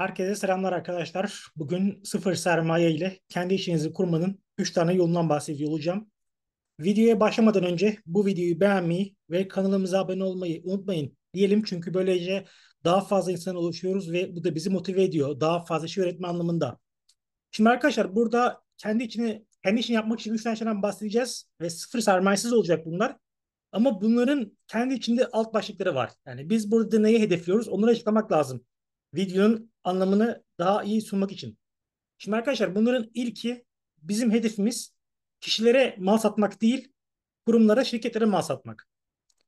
Herkese selamlar arkadaşlar. Bugün sıfır sermaye ile kendi işinizi kurmanın 3 tane yolundan bahsediyor olacağım. Videoya başlamadan önce bu videoyu beğenmeyi ve kanalımıza abone olmayı unutmayın diyelim. Çünkü böylece daha fazla insan oluşuyoruz ve bu da bizi motive ediyor. Daha fazla şey öğretme anlamında. Şimdi arkadaşlar burada kendi içini kendi işini yapmak için 3 tane şeyden bahsedeceğiz ve sıfır sermayesiz olacak bunlar. Ama bunların kendi içinde alt başlıkları var. Yani biz burada neyi hedefliyoruz onları açıklamak lazım videonun anlamını daha iyi sunmak için. Şimdi arkadaşlar bunların ilki bizim hedefimiz kişilere mal satmak değil, kurumlara, şirketlere mal satmak.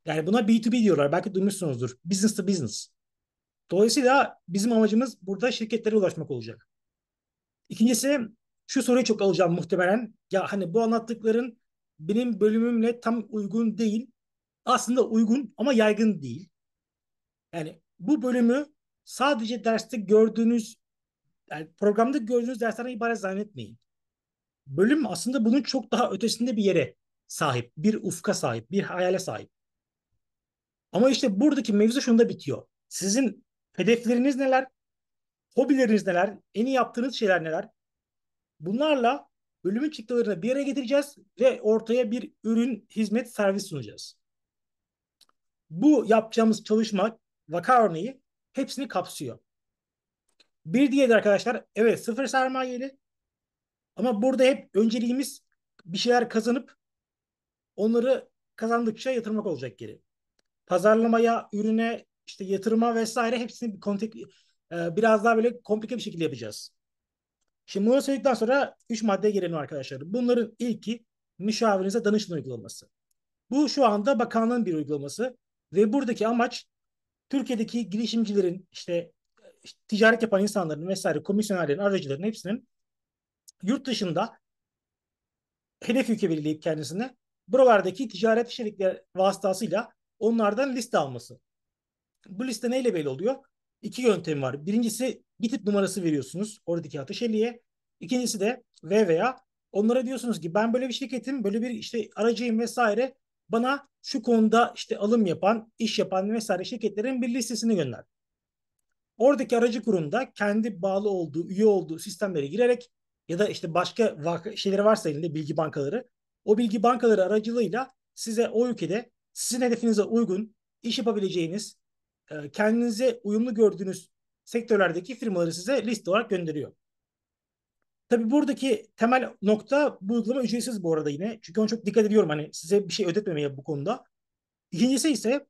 Yani buna B2B diyorlar. Belki duymuşsunuzdur. Business to business. Dolayısıyla bizim amacımız burada şirketlere ulaşmak olacak. İkincisi şu soruyu çok alacağım muhtemelen. Ya hani bu anlattıkların benim bölümümle tam uygun değil. Aslında uygun ama yaygın değil. Yani bu bölümü sadece derste gördüğünüz yani programda gördüğünüz derslerden ibaret zannetmeyin. Bölüm aslında bunun çok daha ötesinde bir yere sahip. Bir ufka sahip, bir hayale sahip. Ama işte buradaki mevzu şunda bitiyor. Sizin hedefleriniz neler? Hobileriniz neler? En iyi yaptığınız şeyler neler? Bunlarla bölümün çıktılarını bir yere getireceğiz ve ortaya bir ürün, hizmet, servis sunacağız. Bu yapacağımız çalışma vaka örneği hepsini kapsıyor. Bir diğeri arkadaşlar evet sıfır sermayeli ama burada hep önceliğimiz bir şeyler kazanıp onları kazandıkça yatırmak olacak geri. Pazarlamaya, ürüne, işte yatırıma vesaire hepsini kontek, e, biraz daha böyle komplike bir şekilde yapacağız. Şimdi bunu söyledikten sonra üç maddeye gelelim arkadaşlar. Bunların ilki müşavirinize danışın uygulaması. Bu şu anda bakanlığın bir uygulaması ve buradaki amaç Türkiye'deki girişimcilerin işte, ticaret yapan insanların vesaire komisyonerlerin, aracıların hepsinin yurt dışında hedef ülke belirleyip kendisine buralardaki ticaret şirketleri vasıtasıyla onlardan liste alması. Bu liste neyle belli oluyor? İki yöntem var. Birincisi bir tip numarası veriyorsunuz oradaki ateşeliğe. İkincisi de V veya onlara diyorsunuz ki ben böyle bir şirketim, böyle bir işte aracıyım vesaire. Bana şu konuda işte alım yapan, iş yapan vesaire şirketlerin bir listesini gönder. Oradaki aracı kurumda kendi bağlı olduğu, üye olduğu sistemlere girerek ya da işte başka şeyleri varsa elinde bilgi bankaları, o bilgi bankaları aracılığıyla size o ülkede sizin hedefinize uygun iş yapabileceğiniz, e, kendinize uyumlu gördüğünüz sektörlerdeki firmaları size liste olarak gönderiyor. Tabii buradaki temel nokta bu uygulama ücretsiz bu arada yine. Çünkü ona çok dikkat ediyorum hani size bir şey ödetmemeye bu konuda. İkincisi ise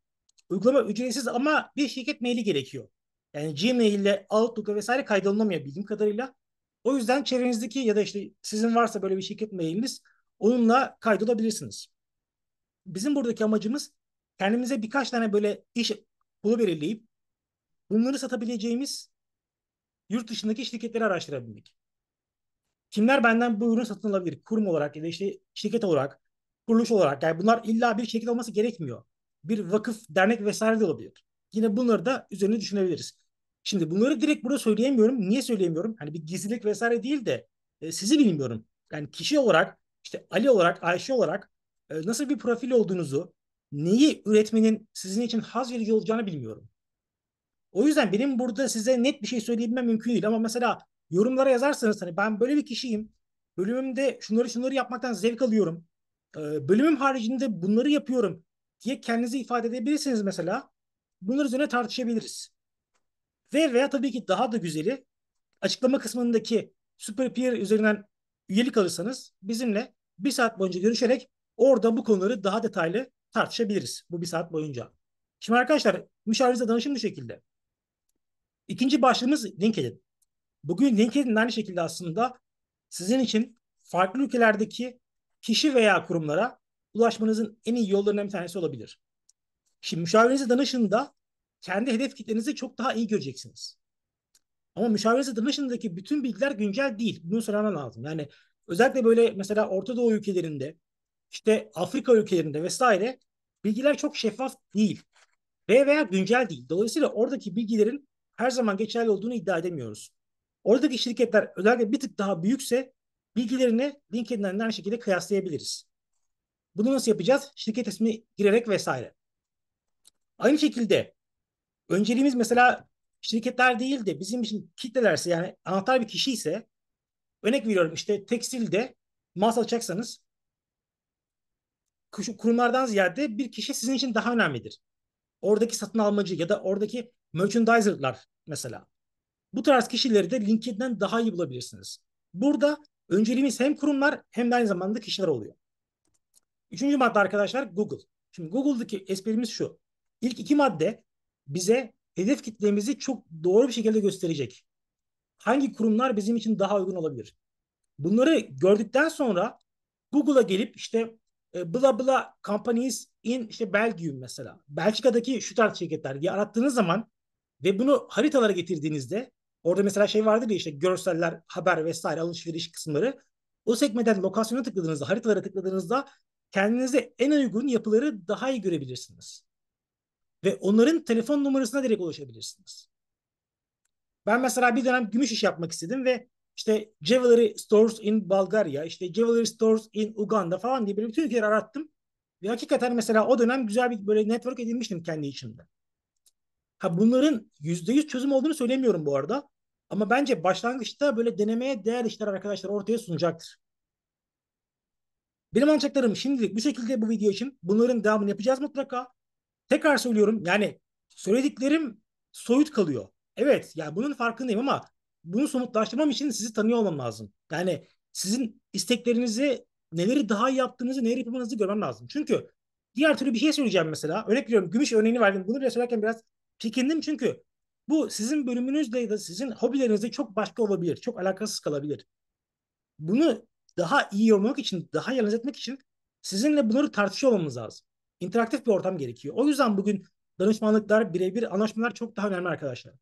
uygulama ücretsiz ama bir şirket maili gerekiyor. Yani Gmail ile Outlook'a vesaire kaydolunamıyor bildiğim kadarıyla. O yüzden çevrenizdeki ya da işte sizin varsa böyle bir şirket mailiniz onunla kaydolabilirsiniz. Bizim buradaki amacımız kendimize birkaç tane böyle iş pulu belirleyip bunları satabileceğimiz yurt dışındaki şirketleri araştırabilmek. Kimler benden bu ürün satın alabilir? Kurum olarak ya da işte şirket olarak, kuruluş olarak. Yani bunlar illa bir şirket olması gerekmiyor. Bir vakıf, dernek vesaire de olabilir. Yine bunları da üzerine düşünebiliriz. Şimdi bunları direkt burada söyleyemiyorum. Niye söyleyemiyorum? Hani bir gizlilik vesaire değil de e, sizi bilmiyorum. Yani kişi olarak, işte Ali olarak, Ayşe olarak e, nasıl bir profil olduğunuzu, neyi üretmenin sizin için haz verici olacağını bilmiyorum. O yüzden benim burada size net bir şey söyleyebilmem mümkün değil. Ama mesela yorumlara yazarsanız hani ben böyle bir kişiyim. Bölümümde şunları şunları yapmaktan zevk alıyorum. Bölümüm haricinde bunları yapıyorum diye kendinizi ifade edebilirsiniz mesela. Bunlar üzerine tartışabiliriz. Ve veya tabii ki daha da güzeli açıklama kısmındaki Super Peer üzerinden üyelik alırsanız bizimle bir saat boyunca görüşerek orada bu konuları daha detaylı tartışabiliriz bu bir saat boyunca. Şimdi arkadaşlar müşavirinize danışın bu şekilde. İkinci başlığımız LinkedIn. Bugün LinkedIn aynı şekilde aslında sizin için farklı ülkelerdeki kişi veya kurumlara ulaşmanızın en iyi yollarından bir tanesi olabilir. Şimdi müşavirinize danışında kendi hedef kitlenizi çok daha iyi göreceksiniz. Ama müşavirinize danışındaki bütün bilgiler güncel değil. Bunu söylemem lazım. Yani özellikle böyle mesela Orta Doğu ülkelerinde, işte Afrika ülkelerinde vesaire bilgiler çok şeffaf değil. Ve veya güncel değil. Dolayısıyla oradaki bilgilerin her zaman geçerli olduğunu iddia edemiyoruz. Oradaki şirketler özellikle bir tık daha büyükse bilgilerini LinkedIn'den aynı şekilde kıyaslayabiliriz. Bunu nasıl yapacağız? Şirket ismi girerek vesaire. Aynı şekilde önceliğimiz mesela şirketler değil de bizim için kitlelerse yani anahtar bir kişi ise örnek veriyorum işte tekstilde mağaza açacaksanız kurumlardan ziyade bir kişi sizin için daha önemlidir. Oradaki satın almacı ya da oradaki merchandiser'lar mesela. Bu tarz kişileri de LinkedIn'den daha iyi bulabilirsiniz. Burada önceliğimiz hem kurumlar hem de aynı zamanda kişiler oluyor. Üçüncü madde arkadaşlar Google. Şimdi Google'daki esprimiz şu. İlk iki madde bize hedef kitlemizi çok doğru bir şekilde gösterecek. Hangi kurumlar bizim için daha uygun olabilir? Bunları gördükten sonra Google'a gelip işte e, bla bla companies in işte Belgium mesela. Belçika'daki şu tarz şirketler diye arattığınız zaman ve bunu haritalara getirdiğinizde orada mesela şey vardır ya işte görseller, haber vesaire alışveriş kısımları. O sekmeden lokasyona tıkladığınızda, haritalara tıkladığınızda kendinize en uygun yapıları daha iyi görebilirsiniz. Ve onların telefon numarasına direkt ulaşabilirsiniz. Ben mesela bir dönem gümüş iş yapmak istedim ve işte Jewelry Stores in Bulgaria, işte Jewelry Stores in Uganda falan diye böyle bütün ülkeleri arattım. Ve hakikaten mesela o dönem güzel bir böyle network edinmiştim kendi içimde. Ha bunların %100 çözüm olduğunu söylemiyorum bu arada. Ama bence başlangıçta böyle denemeye değer işler arkadaşlar ortaya sunacaktır. Benim anlatacaklarım şimdilik bu şekilde bu video için. Bunların devamını yapacağız mutlaka. Tekrar söylüyorum yani söylediklerim soyut kalıyor. Evet yani bunun farkındayım ama bunu somutlaştırmam için sizi tanıyor olmam lazım. Yani sizin isteklerinizi, neleri daha iyi yaptığınızı, neleri yapmanızı görmem lazım. Çünkü diğer türlü bir şey söyleyeceğim mesela. Örnek veriyorum gümüş örneğini verdim. Bunu bile söylerken biraz çekindim çünkü bu sizin bölümünüzle ya da sizin hobilerinizle çok başka olabilir. Çok alakasız kalabilir. Bunu daha iyi yorumlamak için, daha analiz etmek için sizinle bunları tartışıyor olmamız lazım. İnteraktif bir ortam gerekiyor. O yüzden bugün danışmanlıklar, birebir anlaşmalar çok daha önemli arkadaşlar.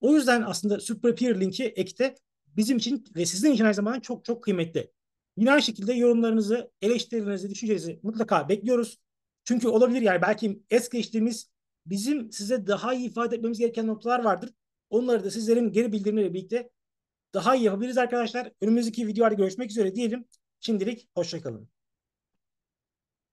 O yüzden aslında Super Peer linki ekte bizim için ve sizin için aynı zamanda çok çok kıymetli. Yine aynı şekilde yorumlarınızı, eleştirilerinizi, düşüncelerinizi mutlaka bekliyoruz. Çünkü olabilir yani belki es geçtiğimiz bizim size daha iyi ifade etmemiz gereken noktalar vardır. Onları da sizlerin geri bildirimleriyle birlikte daha iyi yapabiliriz arkadaşlar. Önümüzdeki videolarda görüşmek üzere diyelim. Şimdilik hoşçakalın.